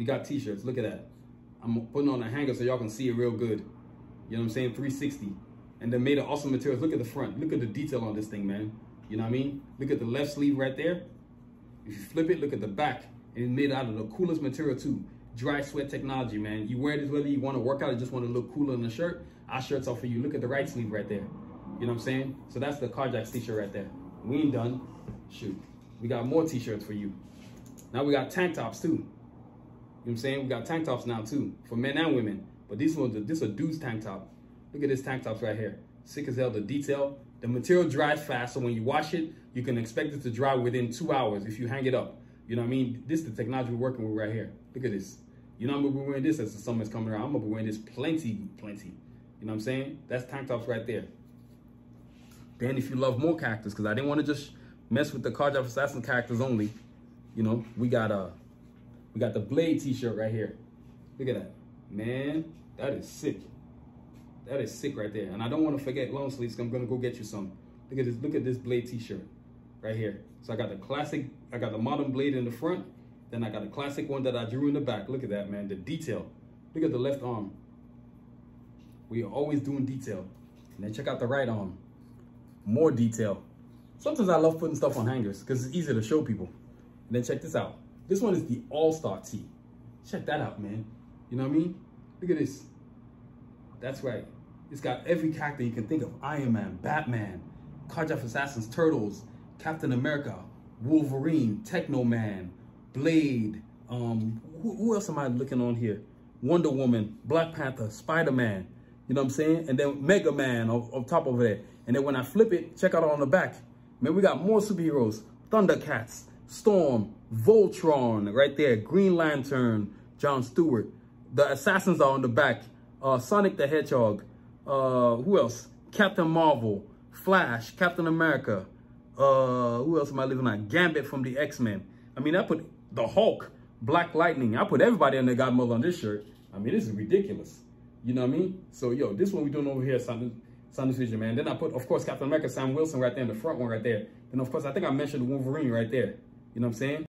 We got t-shirts. Look at that. I'm putting on a hanger so y'all can see it real good. You know what I'm saying? 360. And then made of awesome materials. Look at the front. Look at the detail on this thing, man. You know what I mean? Look at the left sleeve right there. If you flip it, look at the back. It's made out of the coolest material too. Dry sweat technology, man. You wear this whether you want to work out or just want to look cooler in the shirt. Our shirts are for you. Look at the right sleeve right there. You know what I'm saying? So that's the Carjacks t-shirt right there. We ain't done. Shoot. We got more t-shirts for you. Now we got tank tops too. You know what I'm saying? We got tank tops now too, for men and women. But this one's a, this a dude's tank top. Look at this tank tops right here. Sick as hell, the detail. The material dries fast, so when you wash it, you can expect it to dry within two hours if you hang it up. You know what I mean? This is the technology we're working with right here. Look at this. You know I'm gonna be wearing this as the summer's coming around. I'm gonna be wearing this plenty, plenty. You know what I'm saying? That's tank tops right there. Then if you love more characters, because I didn't want to just mess with the Carjack Assassin characters only, you know, we got uh we got the Blade t-shirt right here. Look at that. Man, that is sick. That is sick right there. And I don't want to forget long sleeves. I'm gonna go get you some. Look at this. Look at this Blade t-shirt right here. So I got the classic. I got the modern Blade in the front. Then I got a classic one that I drew in the back. Look at that, man. The detail. Look at the left arm. We are always doing detail. And then check out the right arm. More detail. Sometimes I love putting stuff on hangers because it's easier to show people. And then check this out. This one is the All-Star tee. Check that out, man. You know what I mean? Look at this. That's right. It's got every character you can think of. Iron Man, Batman, Carjack Assassins, Turtles, Captain America, Wolverine, Techno Man, Blade. Um, who, who else am I looking on here? Wonder Woman, Black Panther, Spider-Man. You know what I'm saying? And then Mega Man on, on top of it. And then when I flip it, check out on the back. Man, we got more superheroes. Thundercats, Storm, Voltron, right there. Green Lantern, John Stewart. The Assassins are on the back. Uh, Sonic the Hedgehog. Uh, who else? Captain Marvel, Flash, Captain America. Uh, who else am I living on? Gambit from the X-Men. I mean, I put the Hulk, Black Lightning. I put everybody on their godmother on this shirt. I mean, this is ridiculous. You know what I mean? So, yo, this one we doing over here, Sanusi Vision, man. Then I put, of course, Captain America, Sam Wilson right there in the front one right there. Then, of course, I think I mentioned Wolverine right there. You know what I'm saying?